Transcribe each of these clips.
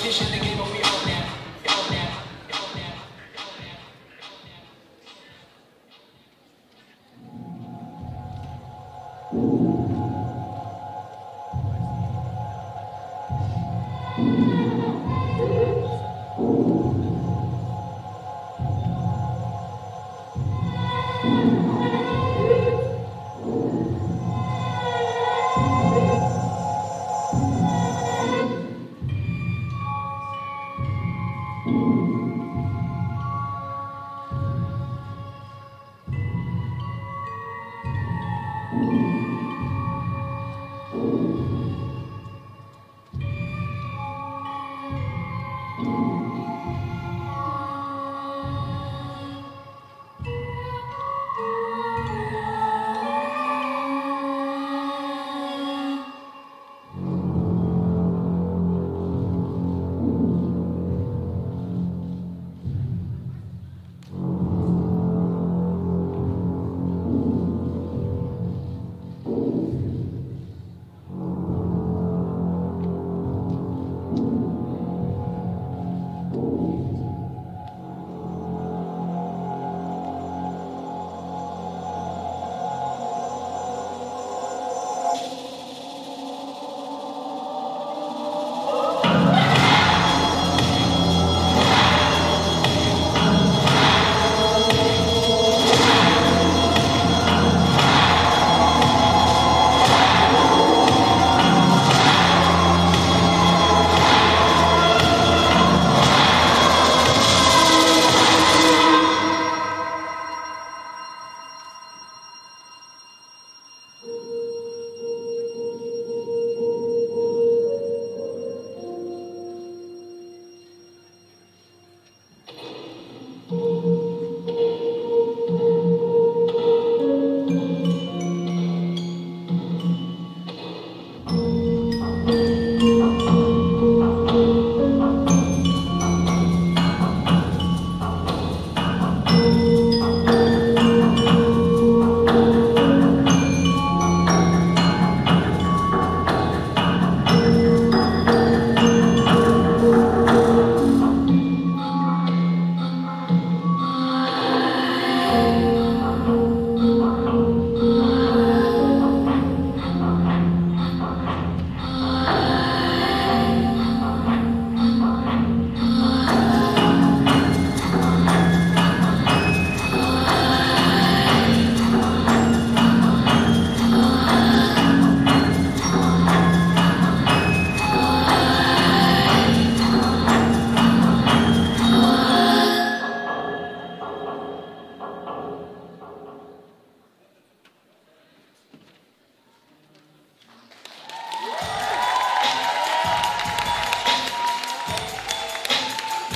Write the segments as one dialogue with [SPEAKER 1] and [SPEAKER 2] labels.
[SPEAKER 1] competition thank you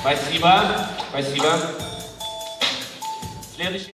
[SPEAKER 2] Спасибо, спасибо. Следующий.